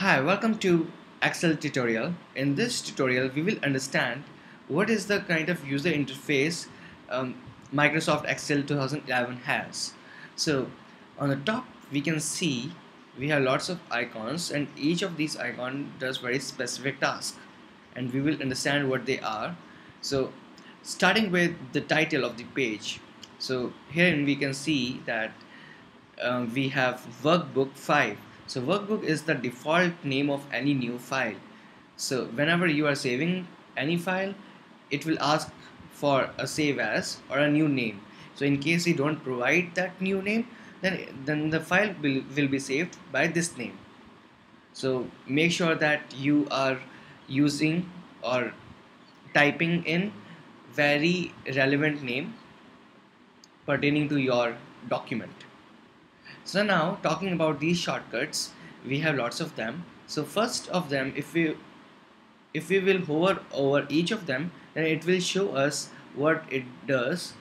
Hi, welcome to Excel tutorial. In this tutorial, we will understand what is the kind of user interface um, Microsoft Excel 2011 has. So on the top, we can see we have lots of icons and each of these icons does very specific task and we will understand what they are. So starting with the title of the page. So here we can see that um, we have workbook 5 so workbook is the default name of any new file. So whenever you are saving any file it will ask for a save as or a new name. So in case you don't provide that new name then then the file will, will be saved by this name. So make sure that you are using or typing in very relevant name pertaining to your document so now talking about these shortcuts, we have lots of them. So first of them, if we if we will hover over each of them, then it will show us what it does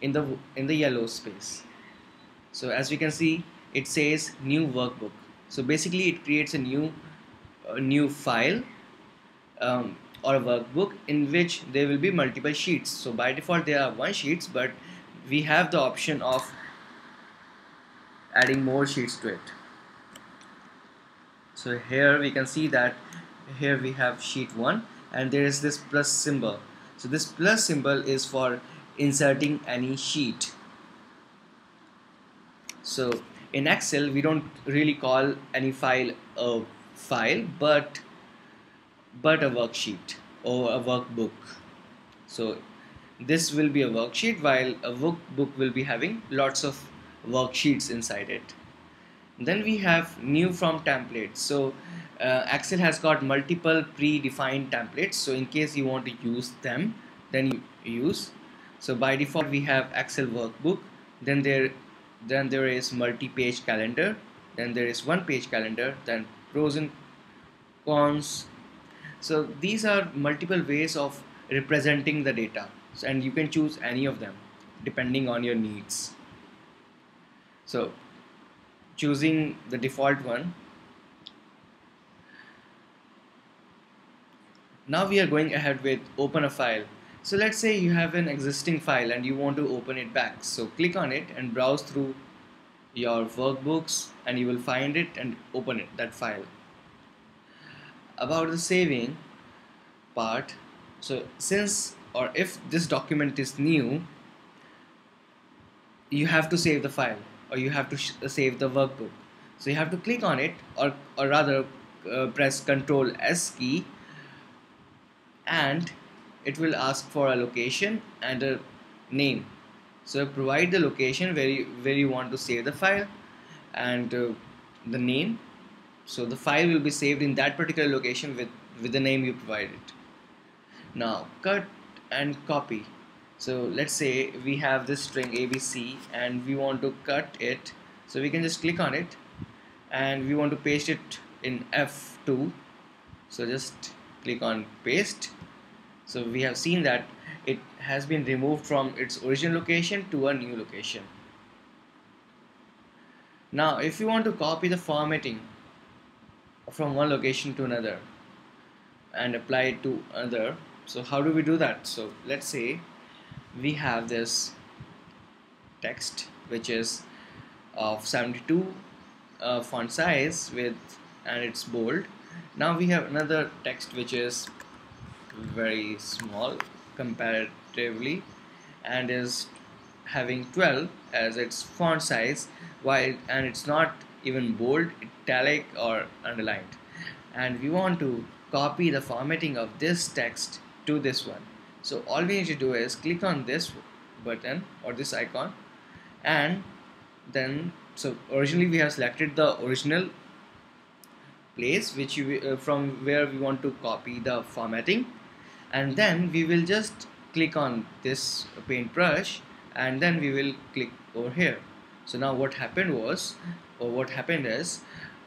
in the in the yellow space. So as we can see, it says new workbook. So basically, it creates a new a new file um, or a workbook in which there will be multiple sheets. So by default, there are one sheets, but we have the option of adding more sheets to it. So here we can see that here we have sheet 1 and there is this plus symbol. So this plus symbol is for inserting any sheet. So in Excel we don't really call any file a file but but a worksheet or a workbook. So this will be a worksheet while a workbook will be having lots of worksheets inside it. Then we have new from templates. So uh, Excel has got multiple predefined templates. So in case you want to use them then you use. So by default we have Excel workbook. Then there then there is multi-page calendar. Then there is one page calendar. Then pros and cons. So these are multiple ways of representing the data. So, and you can choose any of them depending on your needs so choosing the default one. Now we are going ahead with open a file. So let's say you have an existing file and you want to open it back. So click on it and browse through your workbooks and you will find it and open it that file. About the saving part. So since or if this document is new you have to save the file or you have to save the workbook. So you have to click on it or, or rather uh, press ctrl s key and it will ask for a location and a name. So provide the location where you, where you want to save the file and uh, the name. So the file will be saved in that particular location with with the name you provided. Now cut and copy so let's say we have this string abc and we want to cut it. So we can just click on it and we want to paste it in F2 so just click on paste. So we have seen that it has been removed from its original location to a new location. Now if you want to copy the formatting from one location to another and apply it to another so how do we do that? So let's say we have this text which is of 72 uh, font size with and it's bold. Now we have another text which is very small comparatively and is having 12 as its font size. While and it's not even bold italic or underlined. And we want to copy the formatting of this text to this one so all we need to do is click on this button or this icon and then so originally we have selected the original place which you uh, from where we want to copy the formatting. And then we will just click on this paintbrush and then we will click over here. So now what happened was or what happened is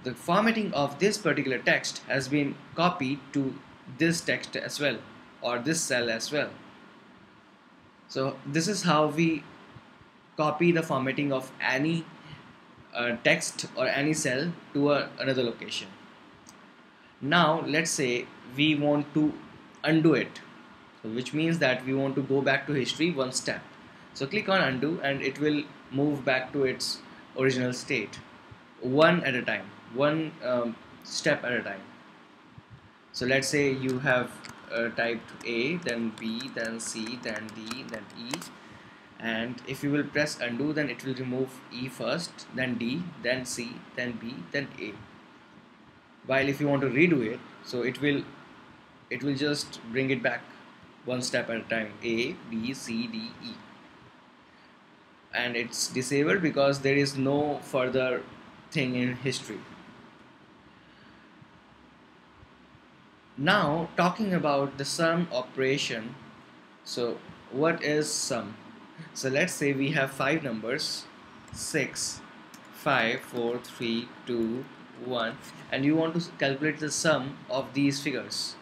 the formatting of this particular text has been copied to this text as well or this cell as well. So this is how we copy the formatting of any uh, text or any cell to a, another location. now let's say we want to undo it. Which means that we want to go back to history one step. So click on undo and it will move back to its original state. One at a time. One um, step at a time. So let's say you have uh, typed A then B then C then D then E. And if you will press undo then it will remove E first then D then C then B then A. While if you want to redo it so it will it will just bring it back one step at a time. A B C D E. And it's disabled because there is no further thing in history now talking about the sum operation so what is sum? So let's say we have five numbers 6 5 4 3 2 1 and you want to calculate the sum of these figures.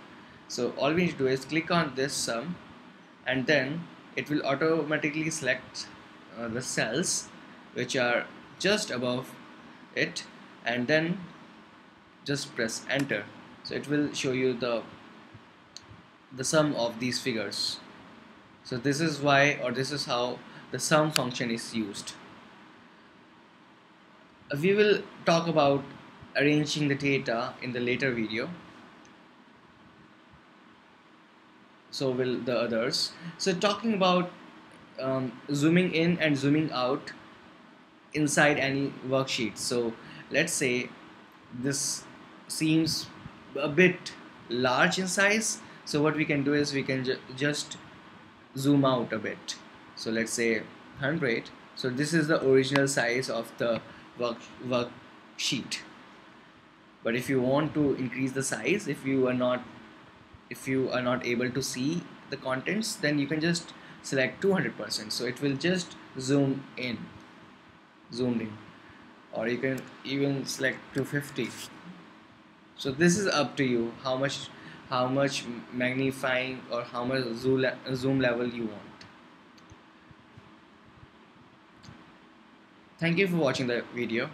So all we need to do is click on this sum and then it will automatically select uh, the cells which are just above it and then just press enter so it will show you the the sum of these figures. So this is why or this is how the sum function is used. Uh, we will talk about arranging the data in the later video. So will the others. So talking about um, zooming in and zooming out inside any worksheet. So let's say this seems a bit large in size. So what we can do is we can ju just zoom out a bit. So let's say 100 so this is the original size of the work worksheet but if you want to increase the size if you are not if you are not able to see the contents then you can just select 200% so it will just zoom in zoomed in. Or you can even select 250 so this is up to you how much how much magnifying or how much zoom, zoom level you want. Thank you for watching the video